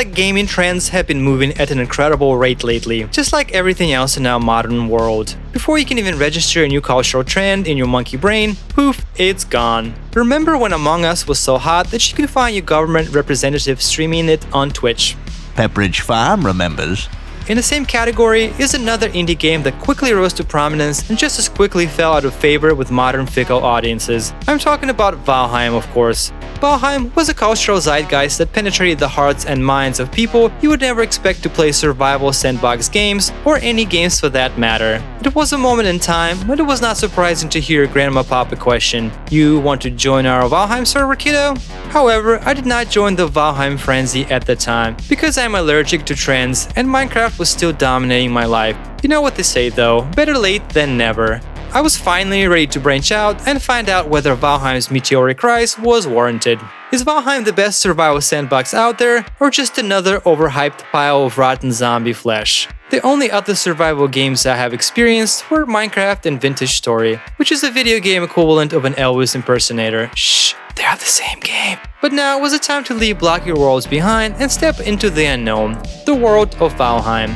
like gaming trends have been moving at an incredible rate lately, just like everything else in our modern world. Before you can even register a new cultural trend in your monkey brain, poof, it's gone. Remember when Among Us was so hot that you could find your government representative streaming it on Twitch? Pepperidge Farm remembers. In the same category is another indie game that quickly rose to prominence and just as quickly fell out of favor with modern fickle audiences. I'm talking about Valheim, of course. Valheim was a cultural zeitgeist that penetrated the hearts and minds of people you would never expect to play survival sandbox games, or any games for that matter. It was a moment in time when it was not surprising to hear grandma pop a question, You want to join our Valheim server, kiddo? However, I did not join the Valheim frenzy at the time, because I'm allergic to trends and Minecraft was still dominating my life. You know what they say though, better late than never. I was finally ready to branch out and find out whether Valheim's meteoric rise was warranted. Is Valheim the best survival sandbox out there, or just another overhyped pile of rotten zombie flesh? The only other survival games I have experienced were Minecraft and Vintage Story, which is a video game equivalent of an Elvis impersonator. Shh, they are the same game. But now was the time to leave blocky worlds behind and step into the unknown, the world of Valheim.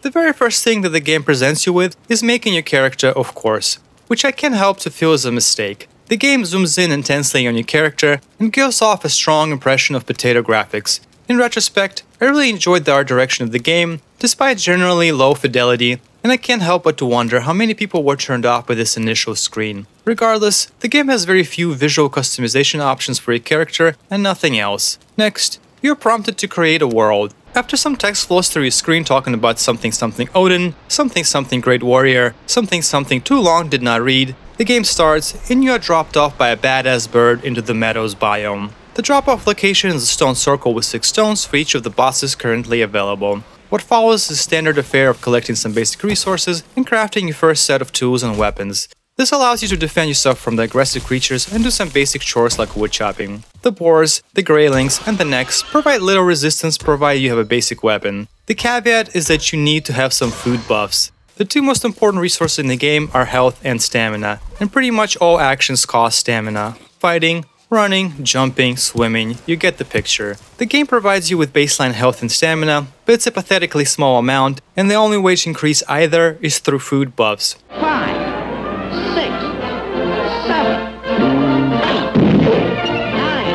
The very first thing that the game presents you with is making your character, of course, which I can't help to feel is a mistake. The game zooms in intensely on your character and gives off a strong impression of potato graphics. In retrospect, I really enjoyed the art direction of the game, despite generally low fidelity, and I can't help but to wonder how many people were turned off by this initial screen. Regardless, the game has very few visual customization options for your character and nothing else. Next, you're prompted to create a world. After some text flows through your screen talking about something something Odin, something something Great Warrior, something something too long did not read, the game starts and you are dropped off by a badass bird into the meadows biome. The drop off location is a stone circle with 6 stones for each of the bosses currently available. What follows is the standard affair of collecting some basic resources and crafting your first set of tools and weapons. This allows you to defend yourself from the aggressive creatures and do some basic chores like wood chopping. The boars, the graylings, and the necks provide little resistance provided you have a basic weapon. The caveat is that you need to have some food buffs. The two most important resources in the game are health and stamina, and pretty much all actions cost stamina. Fighting, running, jumping, swimming, you get the picture. The game provides you with baseline health and stamina, but it's a pathetically small amount, and the only way to increase either is through food buffs. Five, six, seven, eight, nine.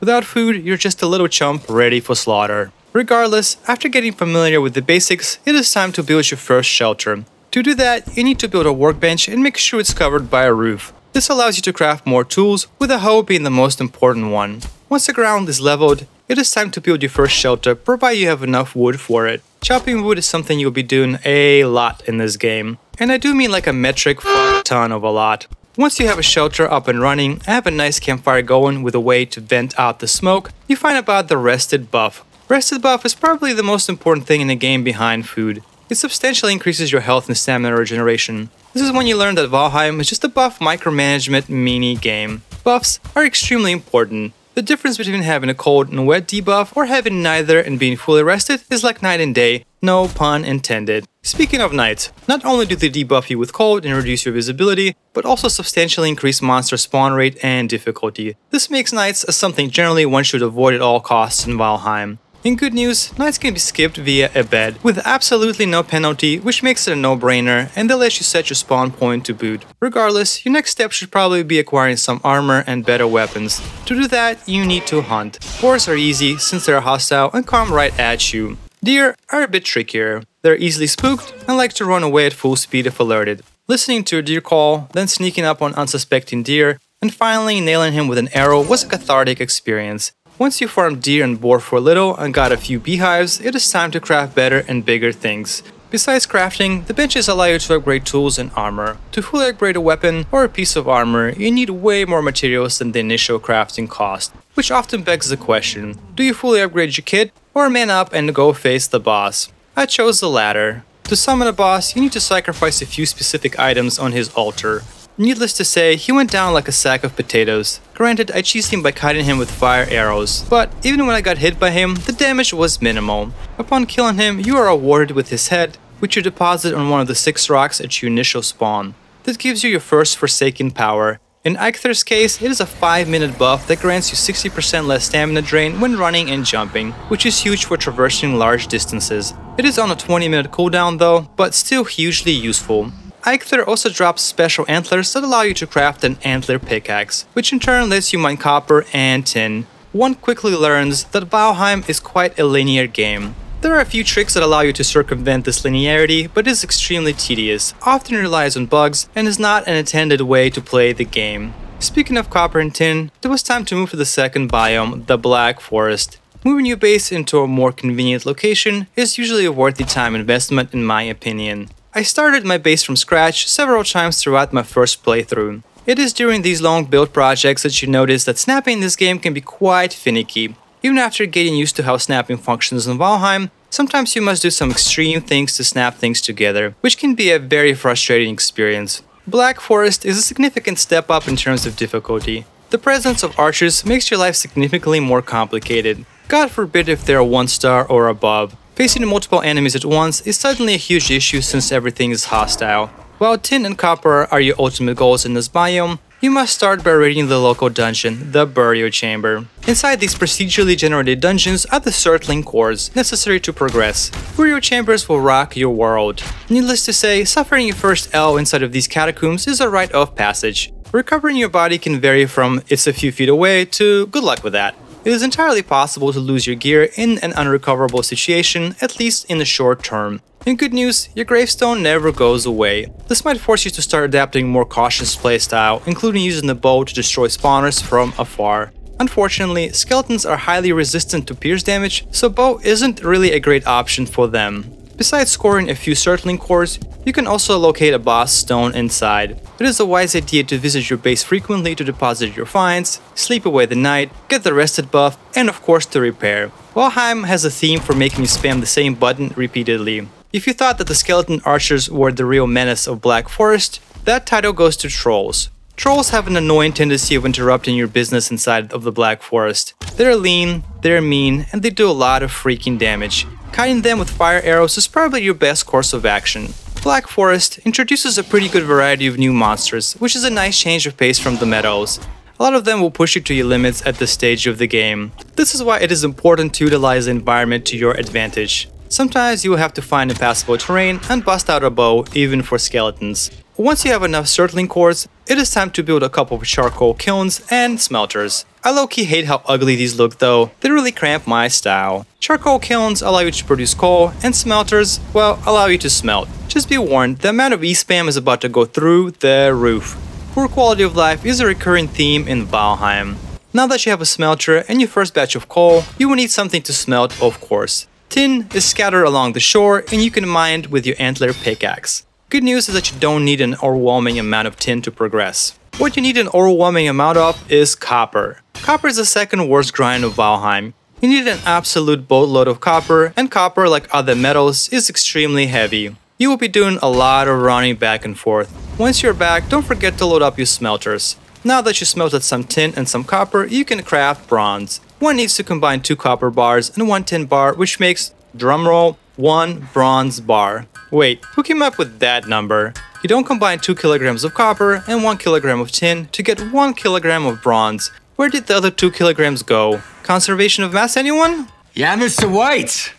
Without food, you're just a little chump ready for slaughter. Regardless, after getting familiar with the basics, it is time to build your first shelter. To do that, you need to build a workbench and make sure it's covered by a roof. This allows you to craft more tools, with a hoe being the most important one. Once the ground is leveled, it is time to build your first shelter, provided you have enough wood for it. Chopping wood is something you'll be doing a lot in this game. And I do mean like a metric ton of a lot. Once you have a shelter up and running have a nice campfire going with a way to vent out the smoke, you find about the rested buff. Rested buff is probably the most important thing in the game behind food. It substantially increases your health and stamina regeneration. This is when you learn that Valheim is just a buff micromanagement mini game. Buffs are extremely important. The difference between having a cold and wet debuff or having neither and being fully rested is like night and day, no pun intended. Speaking of night, not only do they debuff you with cold and reduce your visibility, but also substantially increase monster spawn rate and difficulty. This makes nights something generally one should avoid at all costs in Valheim. In good news, nights can be skipped via a bed, with absolutely no penalty, which makes it a no-brainer, and they'll let you set your spawn point to boot. Regardless, your next step should probably be acquiring some armor and better weapons. To do that, you need to hunt. Boars are easy, since they're hostile and come right at you. Deer are a bit trickier. They're easily spooked and like to run away at full speed if alerted. Listening to a deer call, then sneaking up on unsuspecting deer, and finally nailing him with an arrow was a cathartic experience. Once you farmed deer and boar for a little and got a few beehives, it is time to craft better and bigger things. Besides crafting, the benches allow you to upgrade tools and armor. To fully upgrade a weapon or a piece of armor, you need way more materials than the initial crafting cost, which often begs the question, do you fully upgrade your kit, or man up and go face the boss? I chose the latter. To summon a boss, you need to sacrifice a few specific items on his altar. Needless to say, he went down like a sack of potatoes. Granted, I cheesed him by kiting him with fire arrows, but even when I got hit by him, the damage was minimal. Upon killing him, you are awarded with his head, which you deposit on one of the six rocks at your initial spawn. This gives you your first Forsaken power. In Eikthyr's case, it is a 5 minute buff that grants you 60% less stamina drain when running and jumping, which is huge for traversing large distances. It is on a 20 minute cooldown though, but still hugely useful. Eikthyr also drops special antlers that allow you to craft an antler pickaxe, which in turn lets you mine copper and tin. One quickly learns that Valheim is quite a linear game. There are a few tricks that allow you to circumvent this linearity, but is extremely tedious, often relies on bugs, and is not an intended way to play the game. Speaking of copper and tin, it was time to move to the second biome, the Black Forest. Moving your base into a more convenient location is usually a worthy time investment in my opinion. I started my base from scratch several times throughout my first playthrough. It is during these long build projects that you notice that snapping in this game can be quite finicky. Even after getting used to how snapping functions in Valheim, sometimes you must do some extreme things to snap things together, which can be a very frustrating experience. Black Forest is a significant step up in terms of difficulty. The presence of archers makes your life significantly more complicated. God forbid if they are 1 star or above. Facing multiple enemies at once is suddenly a huge issue since everything is hostile. While tin and copper are your ultimate goals in this biome, you must start by raiding the local dungeon, the Burial Chamber. Inside these procedurally generated dungeons are the Surtling cores, necessary to progress. Burial Chambers will rock your world. Needless to say, suffering your first L inside of these catacombs is a rite of passage. Recovering your body can vary from it's a few feet away to good luck with that. It is entirely possible to lose your gear in an unrecoverable situation, at least in the short term. In good news, your gravestone never goes away. This might force you to start adapting a more cautious playstyle, including using the bow to destroy spawners from afar. Unfortunately, skeletons are highly resistant to pierce damage, so bow isn't really a great option for them. Besides scoring a few Surtling cores, you can also locate a boss stone inside. It is a wise idea to visit your base frequently to deposit your finds, sleep away the night, get the rested buff, and of course to repair. Valheim has a theme for making you spam the same button repeatedly. If you thought that the skeleton archers were the real menace of Black Forest, that title goes to trolls. Trolls have an annoying tendency of interrupting your business inside of the Black Forest. They're lean, they're mean, and they do a lot of freaking damage. Kiting them with fire arrows is probably your best course of action. Black Forest introduces a pretty good variety of new monsters, which is a nice change of pace from the Meadows. A lot of them will push you to your limits at this stage of the game. This is why it is important to utilize the environment to your advantage. Sometimes you will have to find impassable terrain and bust out a bow even for skeletons. Once you have enough Surtling cores, it is time to build a couple of charcoal kilns and smelters. I low-key hate how ugly these look though, they really cramp my style. Charcoal kilns allow you to produce coal, and smelters, well, allow you to smelt. Just be warned, the amount of e-spam is about to go through the roof. Poor quality of life is a recurring theme in Valheim. Now that you have a smelter and your first batch of coal, you will need something to smelt of course. Tin is scattered along the shore and you can mine it with your antler pickaxe. Good news is that you don't need an overwhelming amount of tin to progress. What you need an overwhelming amount of is copper. Copper is the second worst grind of Valheim. You need an absolute boatload of copper, and copper, like other metals, is extremely heavy. You will be doing a lot of running back and forth. Once you're back, don't forget to load up your smelters. Now that you smelted some tin and some copper, you can craft bronze. One needs to combine two copper bars and one tin bar, which makes, drumroll, one bronze bar. Wait, who came up with that number? You don't combine 2 kilograms of copper and 1 kilogram of tin to get 1 kilogram of bronze. Where did the other 2 kilograms go? Conservation of mass, anyone? Yeah, Mr. White.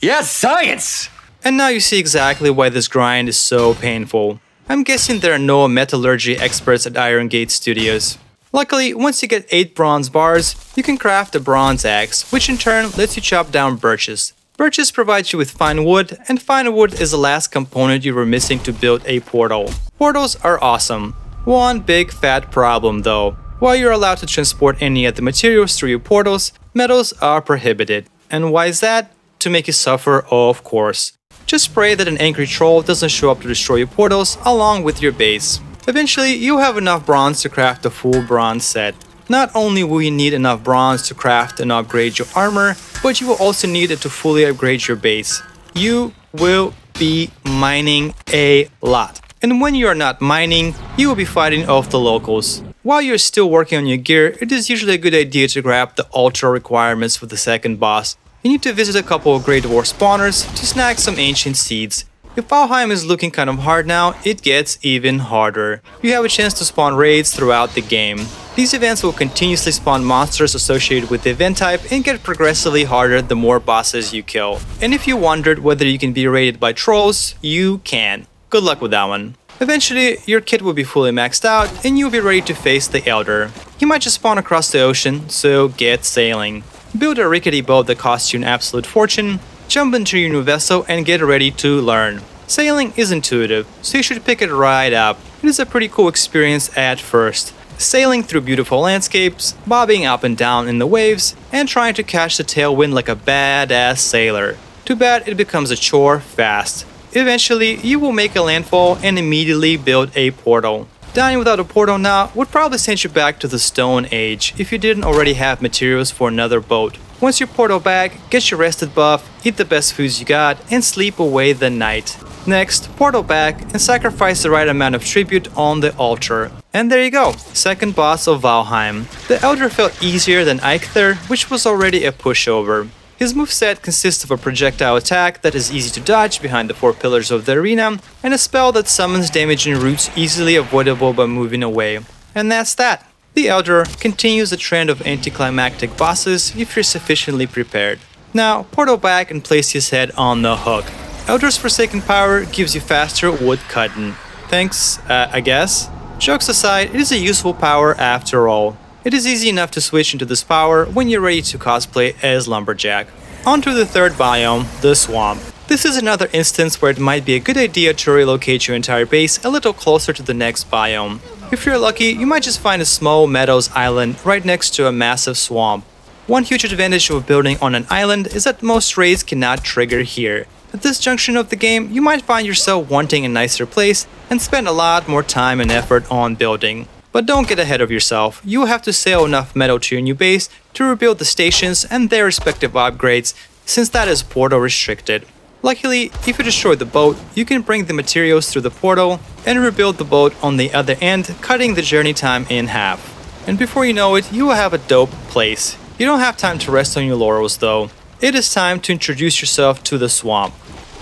Yes, science. And now you see exactly why this grind is so painful. I'm guessing there are no metallurgy experts at Iron Gate Studios. Luckily, once you get 8 bronze bars, you can craft a bronze axe, which in turn lets you chop down birches. Birches provides you with fine wood, and fine wood is the last component you were missing to build a portal. Portals are awesome. One big fat problem though. While you're allowed to transport any of the materials through your portals, metals are prohibited. And why is that? To make you suffer, of course. Just pray that an angry troll doesn't show up to destroy your portals along with your base. Eventually, you'll have enough bronze to craft a full bronze set. Not only will you need enough bronze to craft and upgrade your armor, but you will also need it to fully upgrade your base. You will be mining a lot. and when you are not mining, you will be fighting off the locals. While you're still working on your gear, it is usually a good idea to grab the ultra requirements for the second boss. You need to visit a couple of Greydwarf spawners to snag some ancient seeds. If Valheim is looking kind of hard now, it gets even harder. You have a chance to spawn raids throughout the game. These events will continuously spawn monsters associated with the event type and get progressively harder the more bosses you kill. And if you wondered whether you can be raided by trolls, you can. Good luck with that one. Eventually, your kit will be fully maxed out and you'll be ready to face the Elder. He might just spawn across the ocean, so get sailing. Build a rickety boat that costs you an absolute fortune, jump into your new vessel and get ready to learn. Sailing is intuitive, so you should pick it right up. It is a pretty cool experience at first. Sailing through beautiful landscapes, bobbing up and down in the waves, and trying to catch the tailwind like a badass sailor. Too bad it becomes a chore fast. Eventually, you will make a landfall and immediately build a portal. Dying without a portal now would probably send you back to the Stone Age if you didn't already have materials for another boat. Once your portal back, get your rested buff, eat the best foods you got, and sleep away the night. Next, portal back and sacrifice the right amount of tribute on the altar. And there you go, second boss of Valheim. The Elder felt easier than Eikthyr, which was already a pushover. His moveset consists of a projectile attack that is easy to dodge behind the four pillars of the arena, and a spell that summons damaging roots easily avoidable by moving away. And that's that. The Elder continues the trend of anticlimactic bosses if you're sufficiently prepared. Now, portal back and place his head on the hook. Elder's Forsaken Power gives you faster wood cutting. Thanks, uh, I guess. Jokes aside, it is a useful power after all. It is easy enough to switch into this power when you're ready to cosplay as Lumberjack. Onto the third biome, the Swamp. This is another instance where it might be a good idea to relocate your entire base a little closer to the next biome. If you're lucky, you might just find a small meadows island right next to a massive swamp. One huge advantage of building on an island is that most raids cannot trigger here. At this junction of the game, you might find yourself wanting a nicer place and spend a lot more time and effort on building. But don't get ahead of yourself, you will have to sell enough metal to your new base to rebuild the stations and their respective upgrades, since that is portal restricted. Luckily, if you destroy the boat, you can bring the materials through the portal and rebuild the boat on the other end, cutting the journey time in half. And before you know it, you will have a dope place. You don't have time to rest on your laurels though. It is time to introduce yourself to the swamp.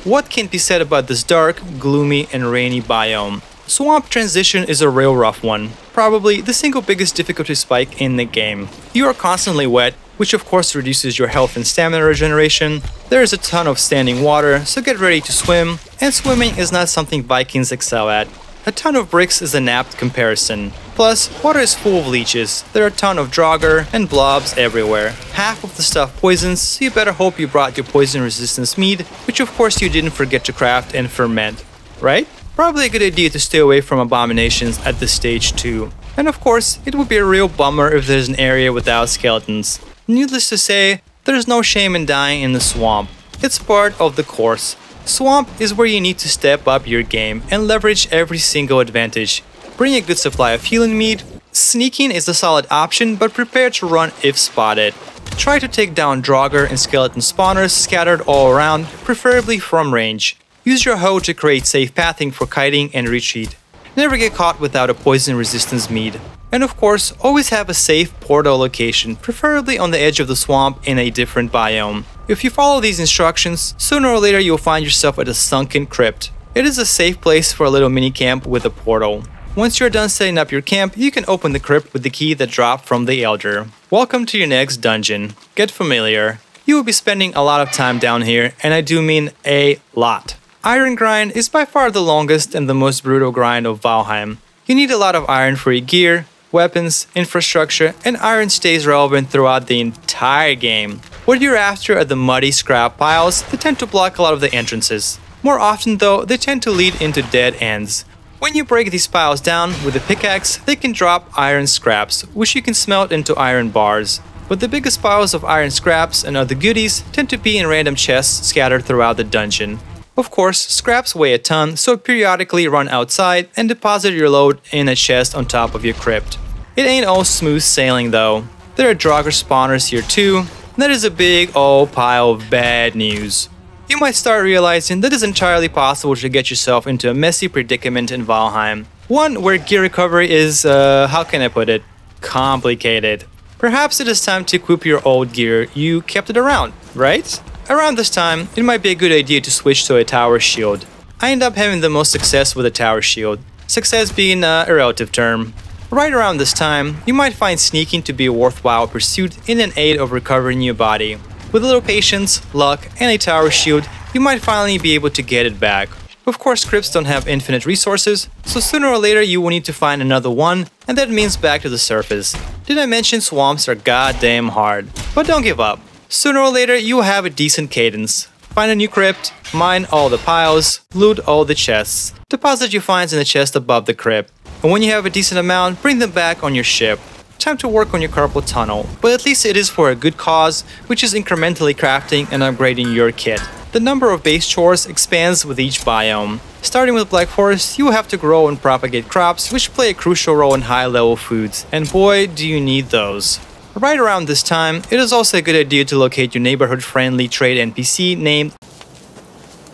What can be said about this dark, gloomy, and rainy biome? Swamp transition is a real rough one, probably the single biggest difficulty spike in the game. You are constantly wet, which of course reduces your health and stamina regeneration. There is a ton of standing water, so get ready to swim, and swimming is not something Vikings excel at. A ton of bricks is an apt comparison. Plus, water is full of leeches. There are a ton of draugr and blobs everywhere. Half of the stuff poisons, so you better hope you brought your poison resistance mead, which of course you didn't forget to craft and ferment. Right? Probably a good idea to stay away from abominations at this stage too. And of course, it would be a real bummer if there's an area without skeletons. Needless to say, there's no shame in dying in the swamp. It's part of the course. Swamp is where you need to step up your game and leverage every single advantage. Bring a good supply of healing meat. Sneaking is a solid option, but prepare to run if spotted. Try to take down draugr and skeleton spawners scattered all around, preferably from range. Use your hoe to create safe pathing for kiting and retreat. Never get caught without a poison resistance mead. And of course, always have a safe portal location, preferably on the edge of the swamp in a different biome. If you follow these instructions, sooner or later you'll find yourself at a sunken crypt. It is a safe place for a little mini camp with a portal. Once you're done setting up your camp, you can open the crypt with the key that dropped from the Elder. Welcome to your next dungeon. Get familiar. You will be spending a lot of time down here, and I do mean a lot. Iron Grind is by far the longest and the most brutal grind of Valheim. You need a lot of iron for your gear, weapons, infrastructure, and iron stays relevant throughout the entire game. What you're after are the muddy scrap piles that tend to block a lot of the entrances. More often though, they tend to lead into dead ends. When you break these piles down with a pickaxe, they can drop iron scraps, which you can smelt into iron bars. But the biggest piles of iron scraps and other goodies tend to be in random chests scattered throughout the dungeon. Of course, scraps weigh a ton, so periodically run outside and deposit your load in a chest on top of your crypt. It ain't all smooth sailing though. There are draugr spawners here too. And that is a big old pile of bad news. you might start realizing that it's entirely possible to get yourself into a messy predicament in Valheim. One where gear recovery is, uh, how can I put it, complicated. Perhaps it is time to equip your old gear, you kept it around, right? Around this time, it might be a good idea to switch to a tower shield. I end up having the most success with a tower shield, success being uh, a relative term. Right around this time, you might find sneaking to be a worthwhile pursuit in an aid of recovering your body. With a little patience, luck, and a tower shield, you might finally be able to get it back. Of course, crypts don't have infinite resources, so sooner or later you will need to find another one, and that means back to the surface. Did I mention swamps are goddamn hard? But don't give up. Sooner or later you will have a decent cadence. Find a new crypt, mine all the piles, loot all the chests, deposit your finds in the chest above the crypt, and when you have a decent amount, bring them back on your ship. Time to work on your carpal tunnel, but at least it is for a good cause, which is incrementally crafting and upgrading your kit. The number of base chores expands with each biome. Starting with Black Forest, you will have to grow and propagate crops, which play a crucial role in high level foods, and boy, do you need those. Right around this time, it is also a good idea to locate your neighborhood friendly trade NPC named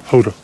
Haldor.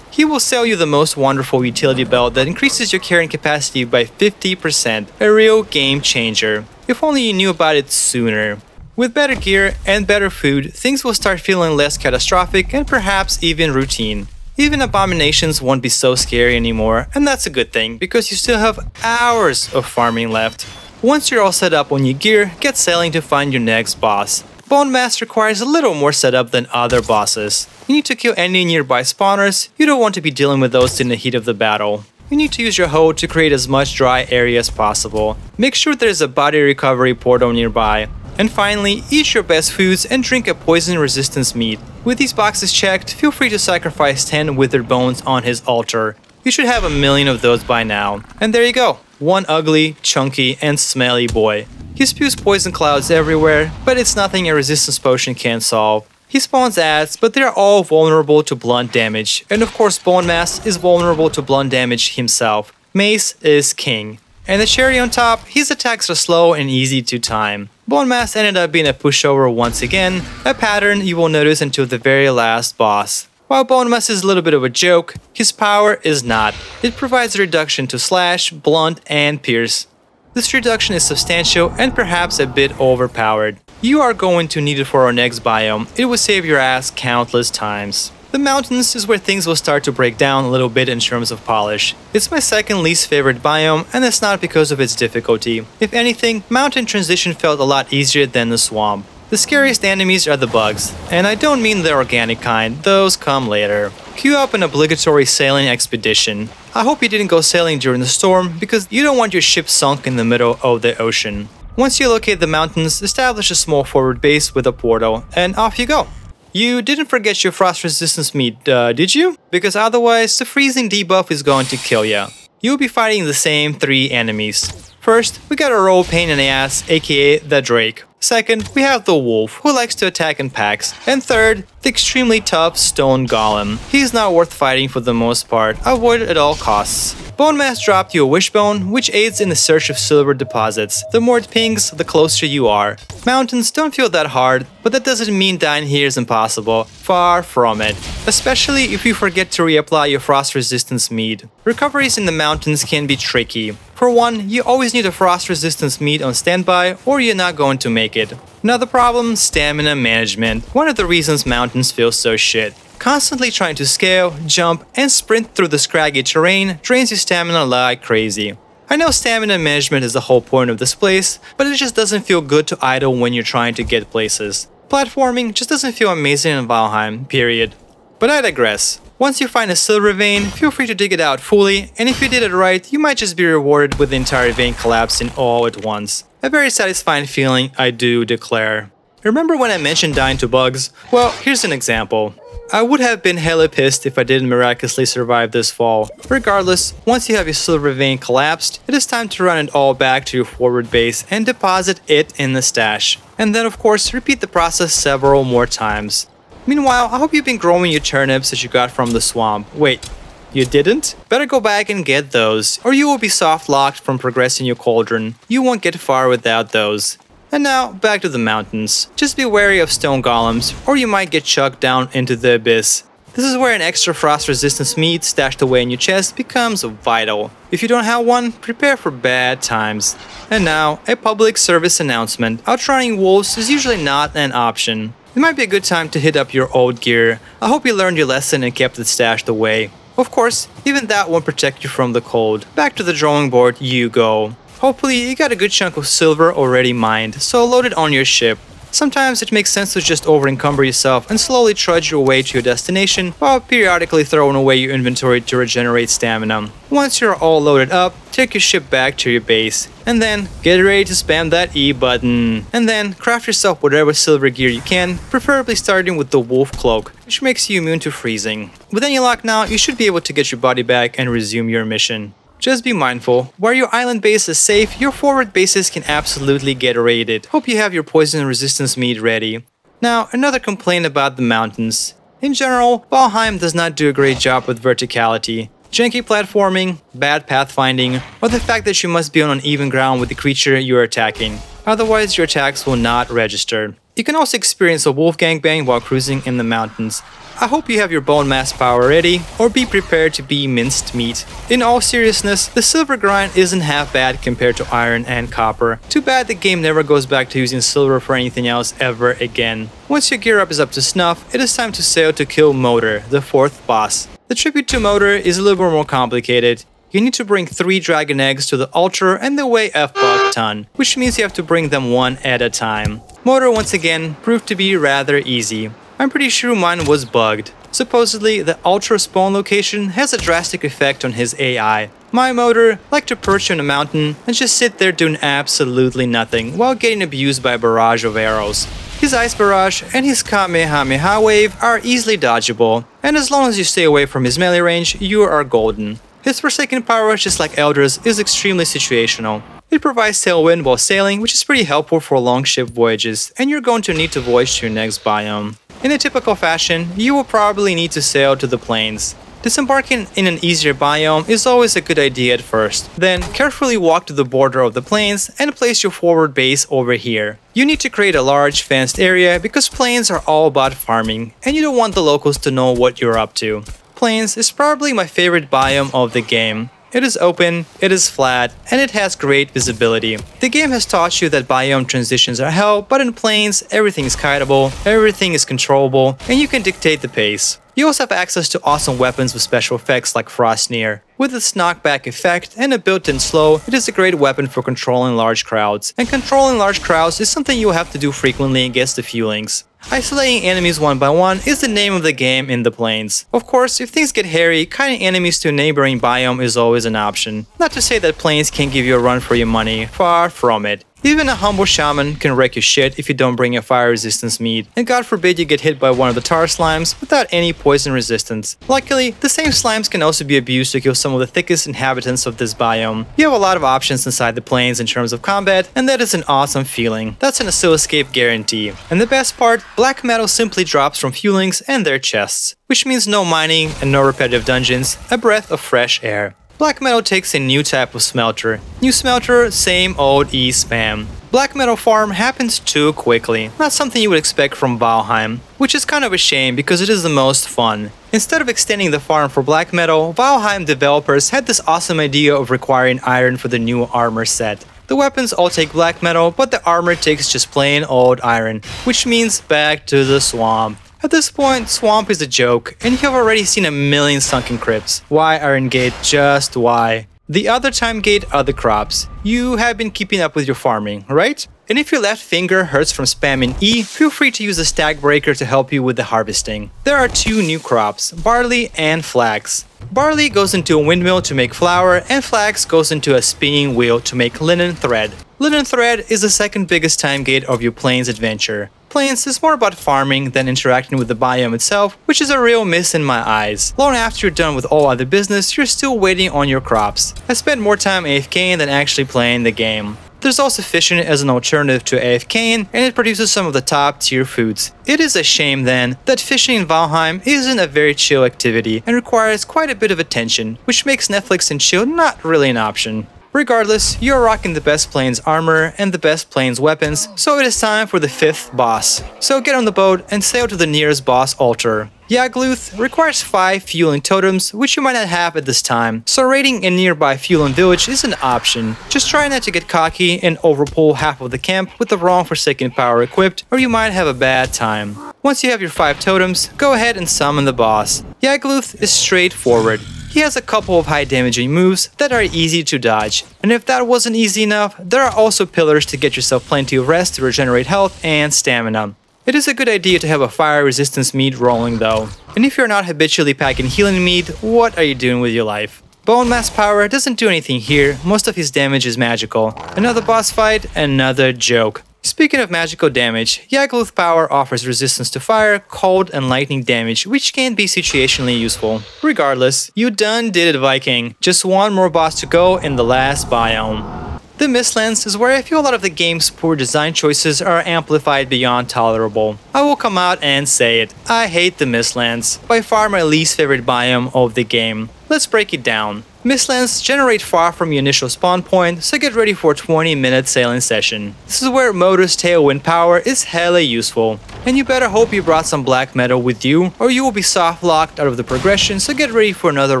He will sell you the most wonderful utility belt that increases your carrying capacity by 50%, a real game changer. If only you knew about it sooner. With better gear and better food, things will start feeling less catastrophic and perhaps even routine. Even abominations won't be so scary anymore, and that's a good thing because you still have hours of farming left. Once you're all set up on your gear, get sailing to find your next boss. Bone Mass requires a little more setup than other bosses. You need to kill any nearby spawners, you don't want to be dealing with those in the heat of the battle. You need to use your hoe to create as much dry area as possible. Make sure there's a body recovery portal nearby. And finally, eat your best foods and drink a poison resistance meat. With these boxes checked, feel free to sacrifice 10 withered bones on his altar. You should have a million of those by now. And there you go, one ugly, chunky, and smelly boy. He spews poison clouds everywhere, but it's nothing a resistance potion can solve. He spawns ads, but they're all vulnerable to blunt damage, and of course Bone Mass is vulnerable to blunt damage himself. Mace is king. And the cherry on top, his attacks are slow and easy to time. Bone Mass ended up being a pushover once again, a pattern you will notice until the very last boss. While Bone Mass is a little bit of a joke, his power is not. It provides a reduction to slash, blunt, and pierce. This reduction is substantial and perhaps a bit overpowered. You are going to need it for our next biome, it will save your ass countless times. The mountains is where things will start to break down a little bit in terms of polish. It's my second least favorite biome, and that's not because of its difficulty. If anything, mountain transition felt a lot easier than the swamp. The scariest enemies are the bugs, and I don't mean the organic kind, those come later. Queue up an obligatory sailing expedition. I hope you didn't go sailing during the storm, because you don't want your ship sunk in the middle of the ocean. Once you locate the mountains, establish a small forward base with a portal, and off you go. You didn't forget your frost resistance meat, uh, did you? Because otherwise, the freezing debuff is going to kill ya. You'll be fighting the same three enemies. First, we got a roll pain in the ass, aka the Drake. Second, we have the Wolf, who likes to attack in packs. And third, the extremely tough Stone Golem. He's not worth fighting for the most part, avoid it at all costs. Bone Mass dropped you a Wishbone, which aids in the search of silver deposits. The more it pings, the closer you are. Mountains don't feel that hard, but that doesn't mean dying here is impossible. Far from it. Especially if you forget to reapply your frost resistance mead. Recoveries in the mountains can be tricky. For one, you always need a frost resistance mead on standby or you're not going to make it. Another problem, stamina management. One of the reasons mountains feel so shit. Constantly trying to scale, jump, and sprint through the scraggy terrain drains your stamina like crazy. I know stamina management is the whole point of this place, but it just doesn't feel good to idle when you're trying to get places. Platforming just doesn't feel amazing in Valheim, period. But I digress. Once you find a silver vein, feel free to dig it out fully, and if you did it right, you might just be rewarded with the entire vein collapsing all at once. A very satisfying feeling, I do declare. Remember when I mentioned dying to bugs? Well, here's an example. I would have been hella pissed if I didn't miraculously survive this fall. Regardless, once you have your silver vein collapsed, it is time to run it all back to your forward base and deposit it in the stash. And then of course, repeat the process several more times. Meanwhile, I hope you've been growing your turnips that you got from the swamp. Wait, you didn't? Better go back and get those, or you will be soft locked from progressing your cauldron. You won't get far without those. And now, back to the mountains. Just be wary of stone golems, or you might get chucked down into the abyss. This is where an extra frost resistance meat stashed away in your chest becomes vital. If you don't have one, prepare for bad times. And now, a public service announcement. Outrunning wolves is usually not an option. It might be a good time to hit up your old gear. I hope you learned your lesson and kept it stashed away. Of course, even that won't protect you from the cold. Back to the drawing board you go. Hopefully, you got a good chunk of silver already mined, so load it on your ship. Sometimes it makes sense to just overencumber yourself and slowly trudge your way to your destination while periodically throwing away your inventory to regenerate stamina. Once you're all loaded up, take your ship back to your base, and then get ready to spam that E button. And then craft yourself whatever silver gear you can, preferably starting with the wolf cloak, which makes you immune to freezing. With any luck now, you should be able to get your body back and resume your mission. Just be mindful, where your island base is safe, your forward bases can absolutely get raided. Hope you have your poison resistance meat ready. Now, another complaint about the mountains. In general, Valheim does not do a great job with verticality. Janky platforming, bad pathfinding, or the fact that you must be on uneven ground with the creature you are attacking. Otherwise, your attacks will not register. You can also experience a wolf gangbang while cruising in the mountains. I hope you have your bone mass power ready, or be prepared to be minced meat. In all seriousness, the silver grind isn't half bad compared to iron and copper. Too bad the game never goes back to using silver for anything else ever again. Once your gear up is up to snuff, it is time to sail to kill Moder, the fourth boss. The tribute to Moder is a little bit more complicated. You need to bring 3 dragon eggs to the altar and they weigh a fuck ton, which means you have to bring them one at a time. Moder once again proved to be rather easy. I'm pretty sure mine was bugged. Supposedly, the Ultra spawn location has a drastic effect on his AI. My Moder liked to perch on a mountain and just sit there doing absolutely nothing while getting abused by a barrage of arrows. His Ice Barrage and his Kamehameha Wave are easily dodgeable, and as long as you stay away from his melee range, you are golden. His Forsaken Power, just like Elder's, is extremely situational. It provides tailwind while sailing, which is pretty helpful for long ship voyages, and you're going to need to voyage to your next biome. In a typical fashion, you will probably need to sail to the plains. Disembarking in an easier biome is always a good idea at first. Then, carefully walk to the border of the plains and place your forward base over here. You need to create a large fenced area because plains are all about farming, and you don't want the locals to know what you're up to. Plains is probably my favorite biome of the game. It is open, it is flat, and it has great visibility. The game has taught you that biome transitions are hell, but in plains, everything is kiteable, everything is controllable, and you can dictate the pace. You also have access to awesome weapons with special effects like Frostner. With its knockback effect and a built-in slow, it is a great weapon for controlling large crowds. And controlling large crowds is something you will have to do frequently against the Fulings. Isolating enemies one by one is the name of the game in the plains. Of course, if things get hairy, kiting enemies to a neighboring biome is always an option. Not to say that plains can't give you a run for your money, far from it. Even a humble shaman can wreck your shit if you don't bring a fire resistance meat, and god forbid you get hit by one of the tar slimes without any poison resistance. Luckily, the same slimes can also be abused to kill some of the thickest inhabitants of this biome. You have a lot of options inside the plains in terms of combat, and that is an awesome feeling. That's an escape guarantee. And the best part, black metal simply drops from Fulings and their chests, which means no mining and no repetitive dungeons, a breath of fresh air. Black metal takes a new type of smelter. New smelter, same old E spam. Black metal farm happens too quickly, not something you would expect from Valheim, which is kind of a shame because it is the most fun. Instead of extending the farm for black metal, Valheim developers had this awesome idea of requiring iron for the new armor set. The weapons all take black metal, but the armor takes just plain old iron, which means back to the swamp. At this point, Swamp is a joke, and you have already seen a million sunken crypts. Why Iron Gate? Just why? The other time gate are the crops. You have been keeping up with your farming, right? And if your left finger hurts from spamming E, feel free to use a stack breaker to help you with the harvesting. There are two new crops, barley and flax. Barley goes into a windmill to make flour, and flax goes into a spinning wheel to make linen thread. Linen thread is the second biggest time gate of your plains adventure. Plains is more about farming than interacting with the biome itself, which is a real miss in my eyes. Long after you're done with all other business, you're still waiting on your crops. I spend more time AFKing than actually playing the game. There's also fishing as an alternative to AFKing, and it produces some of the top tier foods. It is a shame then that fishing in Valheim isn't a very chill activity and requires quite a bit of attention, which makes Netflix and chill not really an option. Regardless, you're rocking the best plane's armor and the best plane's weapons, so it is time for the fifth boss. So get on the boat and sail to the nearest boss altar. Yagluth requires 5 Fuling totems, which you might not have at this time, so raiding a nearby Fuling village is an option. Just try not to get cocky and overpull half of the camp with the wrong Forsaken power equipped, or you might have a bad time. Once you have your 5 totems, go ahead and summon the boss. Yagluth is straightforward. He has a couple of high damaging moves that are easy to dodge. And if that wasn't easy enough, there are also pillars to get yourself plenty of rest to regenerate health and stamina. It is a good idea to have a fire resistance mead rolling though. And if you're not habitually packing healing mead, what are you doing with your life? Bone Mass Power doesn't do anything here, most of his damage is magical. Another boss fight, another joke. Speaking of magical damage, Yagluth Power offers resistance to fire, cold, and lightning damage, which can be situationally useful. Regardless, you done did it Viking, just one more boss to go in the last biome. The Mistlands is where I feel a lot of the game's poor design choices are amplified beyond tolerable. I will come out and say it, I hate the Mistlands, by far my least favorite biome of the game. Let's break it down. Mistlands generate far from your initial spawn point, so get ready for a 20 minute sailing session. This is where Moder's Tailwind power is hella useful. And you better hope you brought some black metal with you, or you will be soft locked out of the progression, so get ready for another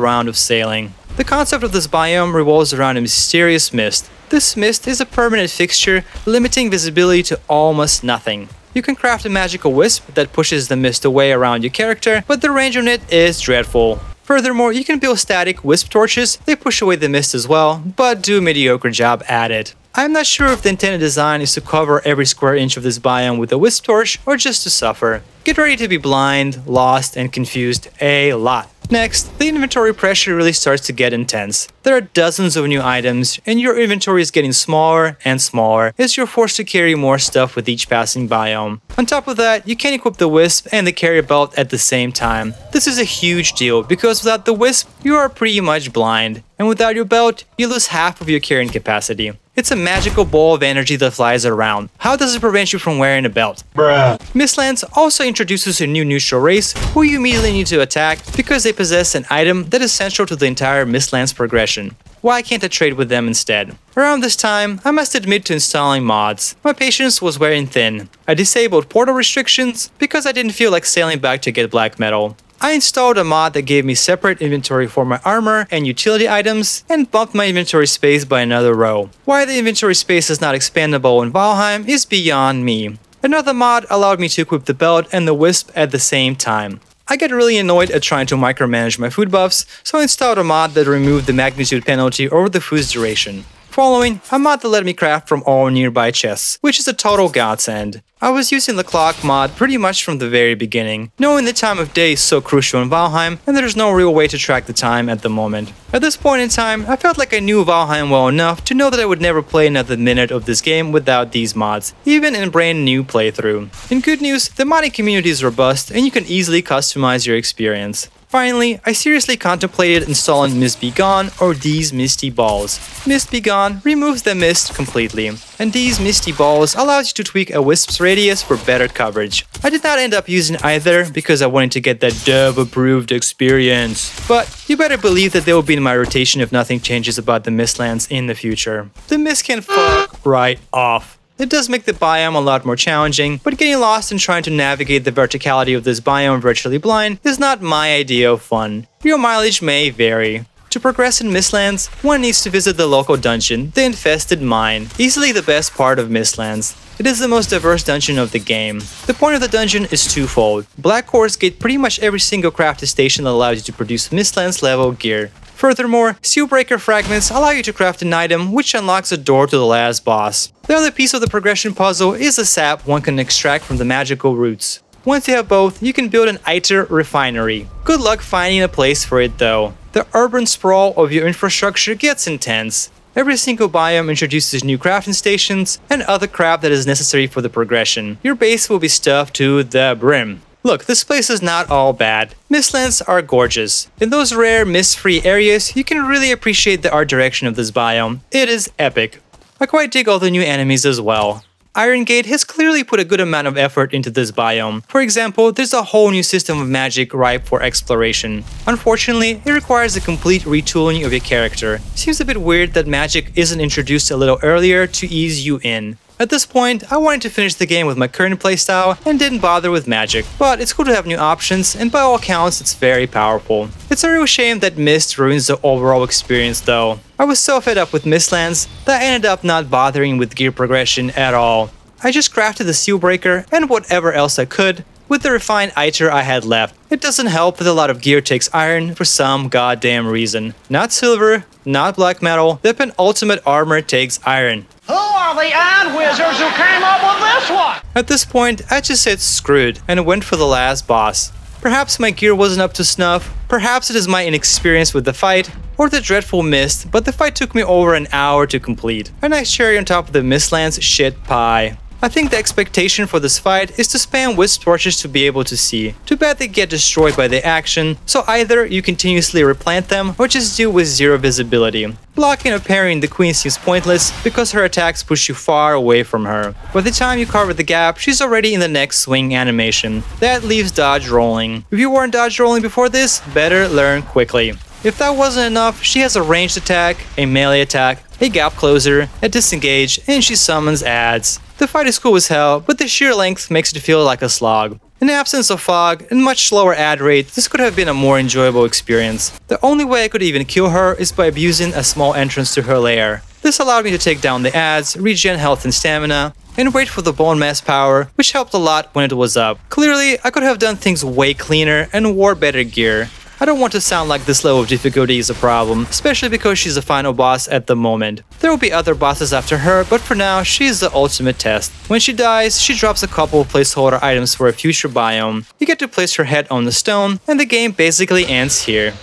round of sailing. The concept of this biome revolves around a mysterious mist. This mist is a permanent fixture, limiting visibility to almost nothing. You can craft a magical wisp that pushes the mist away around your character, but the range on it is dreadful. Furthermore, you can build static wisp torches, they push away the mist as well, but do a mediocre job at it. I'm not sure if the intended design is to cover every square inch of this biome with a wisp torch or just to suffer. Get ready to be blind, lost, and confused a lot. Next, the inventory pressure really starts to get intense. There are dozens of new items, and your inventory is getting smaller and smaller as you're forced to carry more stuff with each passing biome. On top of that, you can't equip the Wisp and the carry belt at the same time. This is a huge deal because without the Wisp, you are pretty much blind, and without your belt, you lose half of your carrying capacity. It's a magical ball of energy that flies around. How does it prevent you from wearing a belt? Bruh. Mistlands also introduces a new neutral race who you immediately need to attack because they possess an item that is central to the entire Mistlands progression. Why can't I trade with them instead? Around this time, I must admit to installing mods. My patience was wearing thin. I disabled portal restrictions because I didn't feel like sailing back to get black metal. I installed a mod that gave me separate inventory for my armor and utility items and bumped my inventory space by another row. Why the inventory space is not expandable in Valheim is beyond me. Another mod allowed me to equip the belt and the wisp at the same time. I get really annoyed at trying to micromanage my food buffs, so I installed a mod that removed the magnitude penalty over the food's duration. Following, that let me craft from all nearby chests, which is a total godsend. I was using the clock mod pretty much from the very beginning, knowing the time of day is so crucial in Valheim and there's no real way to track the time at the moment. At this point in time, I felt like I knew Valheim well enough to know that I would never play another minute of this game without these mods, even in a brand new playthrough. In good news, the modding community is robust and you can easily customize your experience. Finally, I seriously contemplated installing Mist Be Gone or these Misty Balls. Mist Be Gone removes the mist completely, and these Misty Balls allows you to tweak a wisp's radius for better coverage. I did not end up using either because I wanted to get that dev approved experience, but you better believe that they will be in my rotation if nothing changes about the Mistlands in the future. The mist can fuck right off. It does make the biome a lot more challenging, but getting lost and trying to navigate the verticality of this biome virtually blind is not my idea of fun. Your mileage may vary. To progress in Mistlands, one needs to visit the local dungeon, the Infested Mine, easily the best part of Mistlands. It is the most diverse dungeon of the game. The point of the dungeon is twofold. Black cores get pretty much every single crafted station that allows you to produce Mistlands level gear. Furthermore, Sealbreaker fragments allow you to craft an item which unlocks a door to the last boss. The other piece of the progression puzzle is the sap one can extract from the magical roots. Once you have both, you can build an Eitr refinery. Good luck finding a place for it though. The urban sprawl of your infrastructure gets intense. Every single biome introduces new crafting stations and other crap that is necessary for the progression. Your base will be stuffed to the brim. Look, this place is not all bad. Mistlands are gorgeous. In those rare mist-free areas, you can really appreciate the art direction of this biome. It is epic. I quite dig all the new enemies as well. Iron Gate has clearly put a good amount of effort into this biome. For example, there's a whole new system of magic ripe for exploration. Unfortunately, it requires a complete retooling of your character. Seems a bit weird that magic isn't introduced a little earlier to ease you in. At this point, I wanted to finish the game with my current playstyle and didn't bother with magic, but it's cool to have new options and by all accounts it's very powerful. It's a real shame that Mist ruins the overall experience though. I was so fed up with Mistlands that I ended up not bothering with gear progression at all. I just crafted the seal breaker and whatever else I could with the refined Eitr I had left. It doesn't help that a lot of gear takes iron for some goddamn reason. Not silver, not black metal, the penultimate armor takes iron. Who are the ad wizards who came up with this one? At this point, I just said screwed and went for the last boss. Perhaps my gear wasn't up to snuff, perhaps it is my inexperience with the fight, or the dreadful mist, but the fight took me over an hour to complete. A nice cherry on top of the Mistlands shit pie. I think the expectation for this fight is to spam wisp torches to be able to see. Too bad they get destroyed by the action, so either you continuously replant them or just do with zero visibility. Blocking or parrying the queen seems pointless because her attacks push you far away from her. By the time you cover the gap, she's already in the next swing animation. That leaves dodge rolling. If you weren't dodge rolling before this, better learn quickly. If that wasn't enough, she has a ranged attack, a melee attack, a gap closer, a disengage, and she summons ads. The fight is cool as hell, but the sheer length makes it feel like a slog. In the absence of fog and much slower ad rate, this could have been a more enjoyable experience. The only way I could even kill her is by abusing a small entrance to her lair. This allowed me to take down the ads, regen health and stamina, and wait for the Bonemass power, which helped a lot when it was up. Clearly, I could have done things way cleaner and wore better gear. I don't want to sound like this level of difficulty is a problem, especially because she's the final boss at the moment. There will be other bosses after her, but for now, she's the ultimate test. When she dies, she drops a couple of placeholder items for a future biome. You get to place her head on the stone, and the game basically ends here.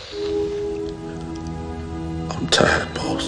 I'm tired, boss.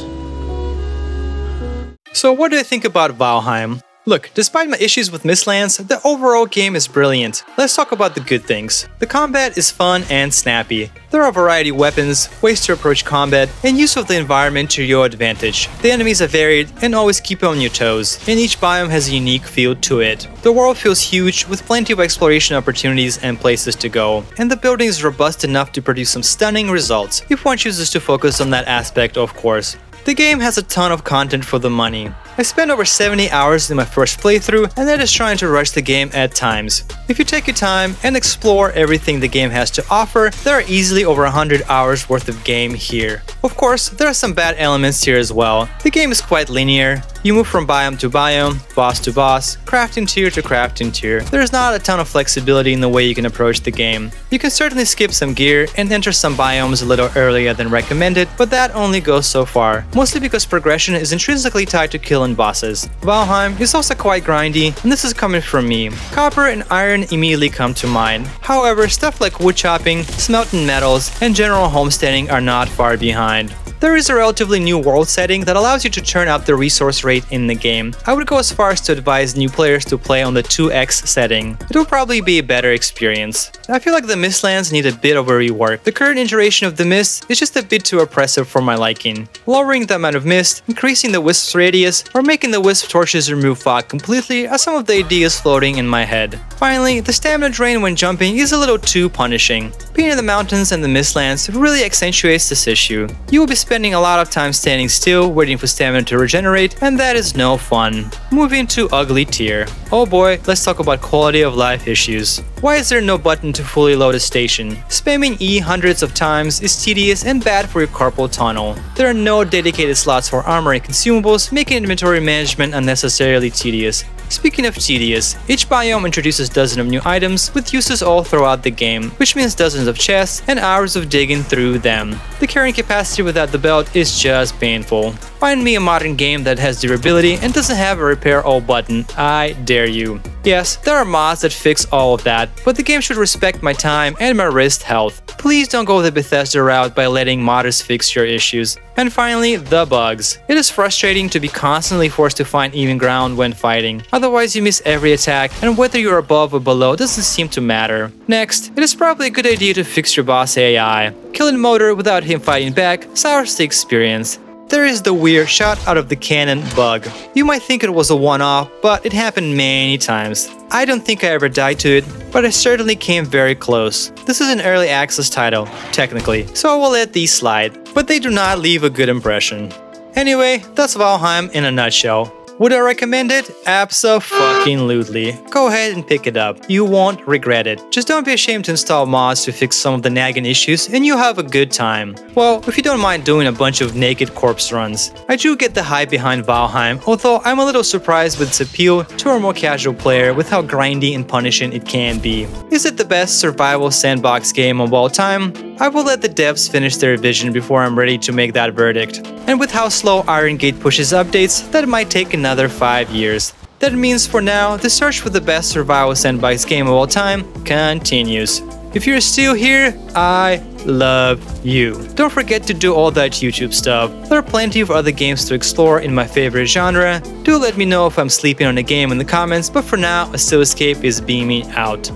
So what do I think about Valheim? Look, despite my issues with Mistlands, the overall game is brilliant. Let's talk about the good things. The combat is fun and snappy. There are a variety of weapons, ways to approach combat, and use of the environment to your advantage. The enemies are varied and always keep you on your toes, and each biome has a unique feel to it. The world feels huge with plenty of exploration opportunities and places to go, and the building is robust enough to produce some stunning results, if one chooses to focus on that aspect of course. The game has a ton of content for the money. I spent over 70 hours in my first playthrough and that is trying to rush the game at times. If you take your time and explore everything the game has to offer, there are easily over 100 hours worth of game here. Of course, there are some bad elements here as well. The game is quite linear. You move from biome to biome, boss to boss, crafting tier to crafting tier. There's not a ton of flexibility in the way you can approach the game. You can certainly skip some gear and enter some biomes a little earlier than recommended, but that only goes so far, mostly because progression is intrinsically tied to killing bosses. Valheim is also quite grindy, and this is coming from me. Copper and iron immediately come to mind. However, stuff like wood chopping, smelting metals, and general homesteading are not far behind. There is a relatively new world setting that allows you to turn up the resource rate in the game. I would go as far as to advise new players to play on the 2x setting. It will probably be a better experience. I feel like the Mistlands need a bit of a rework. The current iteration of the mist is just a bit too oppressive for my liking. Lowering the amount of mist, increasing the wisp's radius, or making the wisp torches remove fog completely are some of the ideas floating in my head. Finally, the stamina drain when jumping is a little too punishing. Being in the mountains and the Mistlands really accentuates this issue. You will be spending a lot of time standing still, waiting for stamina to regenerate, and that is no fun. Moving to ugly tier. Oh boy, let's talk about quality of life issues. Why is there no button to fully load a station? Spamming E hundreds of times is tedious and bad for your carpal tunnel. There are no dedicated slots for armor and consumables, making inventory management unnecessarily tedious. Speaking of tedious, each biome introduces dozens of new items with uses all throughout the game, which means dozens of chests and hours of digging through them. The carrying capacity without the belt is just painful. Find me a modern game that has durability and doesn't have a repair all button, I dare you. Yes, there are mods that fix all of that, but the game should respect my time and my wrist health. Please don't go the Bethesda route by letting modders fix your issues. And finally, the bugs. It is frustrating to be constantly forced to find even ground when fighting. Otherwise, you miss every attack, and whether you're above or below doesn't seem to matter. Next, it is probably a good idea to fix your boss AI. Killing Moder without him fighting back sours the experience. There is the weird shot out of the cannon bug. You might think it was a one-off, but it happened many times. I don't think I ever died to it, but I certainly came very close. This is an early access title, technically, so I will let these slide, but they do not leave a good impression. Anyway, that's Valheim in a nutshell. Would I recommend it? Absolutely. Go ahead and pick it up. You won't regret it. Just don't be ashamed to install mods to fix some of the nagging issues and you'll have a good time. Well, if you don't mind doing a bunch of naked corpse runs. I do get the hype behind Valheim, although I'm a little surprised with its appeal to a more casual player with how grindy and punishing it can be. Is it the best survival sandbox game of all time? I will let the devs finish their revision before I'm ready to make that verdict. And with how slow Iron Gate pushes updates, that might take another 5 years. That means for now, the search for the best survival sandbox game of all time continues. If you're still here, I love you. Don't forget to do all that YouTube stuff. There are plenty of other games to explore in my favorite genre. Do let me know if I'm sleeping on a game in the comments, but for now, Oscillascape is beaming out.